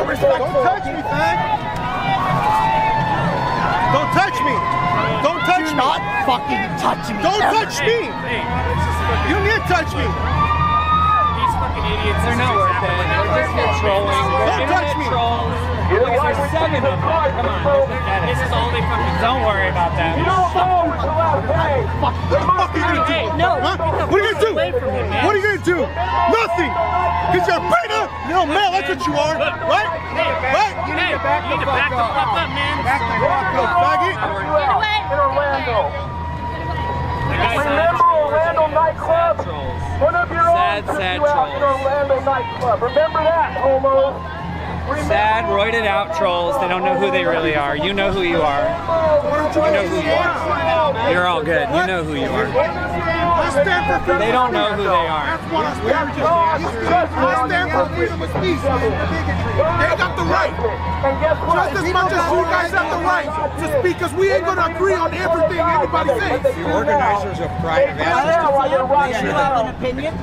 no respect. Don't touch me, fag. Don't touch me. Don't touch Do me. not fucking touch me. Don't ever. touch me. Hey, this You need to touch me. these fucking idiots. They're not worth it. what They're just trolling. They're Don't touch me. trolls. Look, there's seven of them. Come on. This is all they fucking. Don't worry about that. What the fuck are you gonna do? No, Huh? What are you gonna do? away from him, man. What are you gonna do? Nothing. Cause you're a beta little man. That's what you are, right? Right? You need to back, you need to back the fuck up, man. Yo, faggot. The guy's Remember Orlando nightclub? Trolls. One of your Sad, own took sad you out in trolls. Orlando nightclub. Remember that, homo. Sad, roided out trolls. They don't know who they really are. You know who you are. You know who you are. You're all good. You know who you are. I stand for freedom. They don't know who they are. That's what I stand for. I stand for freedom of speech. They got the right. And guess what? Just as much as you guys have the right to speak, because we ain't gonna agree on everything anybody says. The organizers of Pride have asked us Yeah, while you're You out. have an opinion?